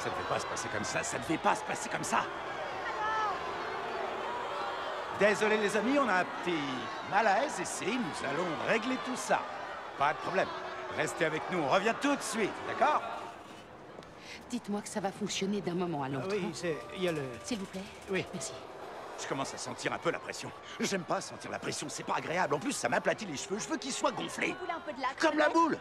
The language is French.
Ça ne devait pas se passer comme ça, ça ne devait pas se passer comme ça. Désolé les amis, on a un petit malaise ici, nous allons régler tout ça. Pas de problème. Restez avec nous, on revient tout de suite, d'accord? Dites-moi que ça va fonctionner d'un moment à l'autre. Ah oui, hein. c'est... il y a le... S'il vous plaît Oui. Merci. Je commence à sentir un peu la pression. J'aime pas sentir la pression, c'est pas agréable. En plus, ça m'aplatit les cheveux, je veux qu'ils soient gonflés. Comme la boule